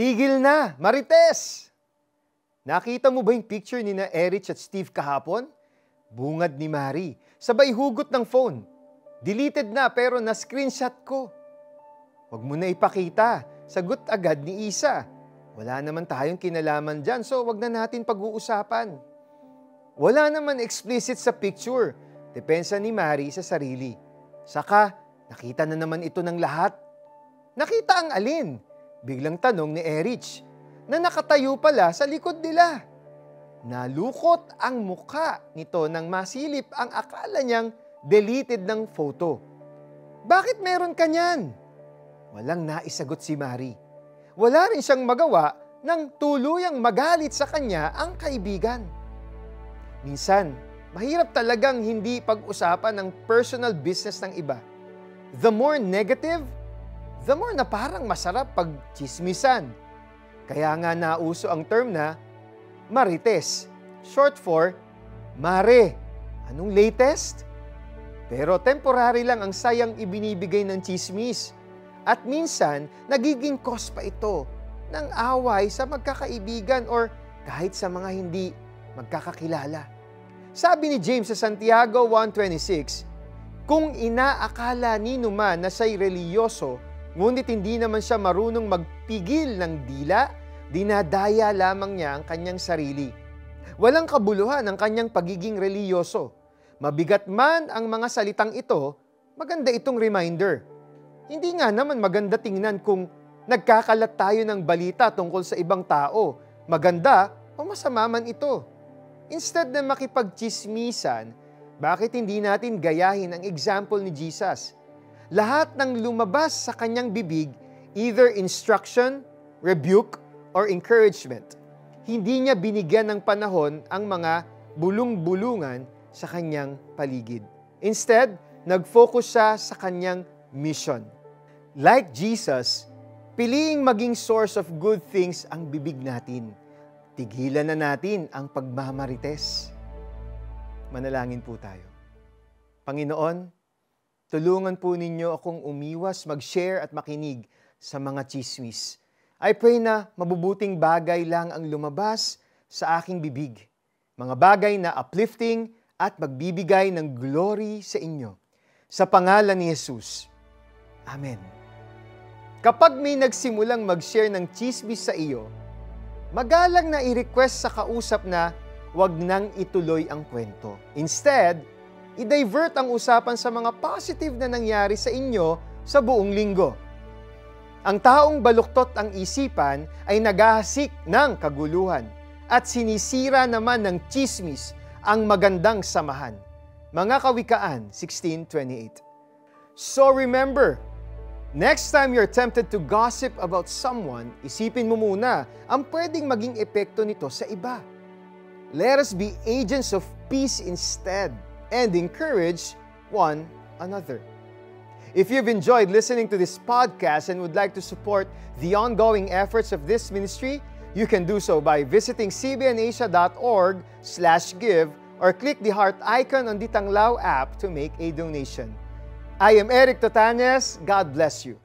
Tigil na, Marites! Nakita mo ba yung picture ni na Erich at Steve kahapon? Bungad ni Mari. Sabay hugot ng phone. Deleted na pero na-screenshot ko. Huwag mo na ipakita. Sagot agad ni Isa. Wala naman tayong kinalaman dyan so wag na natin pag-uusapan. Wala naman explicit sa picture. Depensa ni Mari sa sarili. Saka, nakita na naman ito ng lahat. Nakita ang alin? Biglang tanong ni Erich na nakatayo pala sa likod nila. Nalukot ang muka nito nang masilip ang akala niyang deleted ng photo. Bakit meron ka niyan? Walang naisagot si Mari. Wala rin siyang magawa nang tuluyang magalit sa kanya ang kaibigan. Minsan, mahirap talagang hindi pag-usapan ng personal business ng iba. The more negative, the more na parang masarap pag chismisan. Kaya nga nauso ang term na marites, short for mare. Anong latest? Pero temporary lang ang sayang ibinibigay ng chismis. At minsan, nagiging cause pa ito ng away sa magkakaibigan or kahit sa mga hindi magkakakilala. Sabi ni James sa Santiago 1.26, Kung inaakala ni man na siya'y reliyoso, ngunit hindi naman siya marunong magpigil ng dila, dinadaya lamang niya ang kanyang sarili. Walang kabuluhan ang kanyang pagiging reliyoso. Mabigat man ang mga salitang ito, maganda itong reminder. Hindi nga naman maganda tingnan kung nagkakalat tayo ng balita tungkol sa ibang tao. Maganda o masama man ito. Instead na makipagchismisan, bakit hindi natin gayahin ang example ni Jesus? Lahat ng lumabas sa kanyang bibig, either instruction, rebuke, or encouragement. Hindi niya binigyan ng panahon ang mga bulung-bulungan sa kanyang paligid. Instead, nag-focus siya sa kanyang mission. Like Jesus, piliing maging source of good things ang bibig natin tigilan na natin ang pagmamarites. Manalangin po tayo. Panginoon, tulungan po ninyo akong umiwas, mag-share at makinig sa mga chismis. I pray na mabubuting bagay lang ang lumabas sa aking bibig. Mga bagay na uplifting at magbibigay ng glory sa inyo. Sa pangalan ni Jesus. Amen. Kapag may nagsimulang mag-share ng chismis sa iyo, magalang na i-request sa kausap na wag nang ituloy ang kwento. Instead, i-divert ang usapan sa mga positive na nangyari sa inyo sa buong linggo. Ang taong baluktot ang isipan ay naghahasik ng kaguluhan at sinisira naman ng chismis ang magandang samahan. Mga Kawikaan 16.28 So remember, Next time you're tempted to gossip about someone, isipin mo muna ang pwedeng maging epekto nito sa iba. Let us be agents of peace instead and encourage one another. If you've enjoyed listening to this podcast and would like to support the ongoing efforts of this ministry, you can do so by visiting cbnasia.org slash give or click the heart icon on the Tanglao app to make a donation. I am Eric Totanes. God bless you.